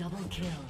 Double kill.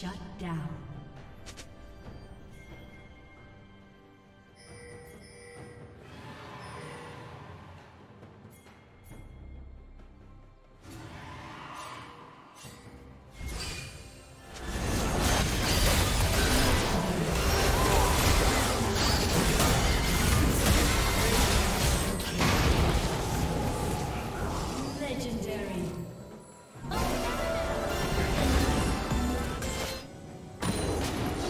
Shut down.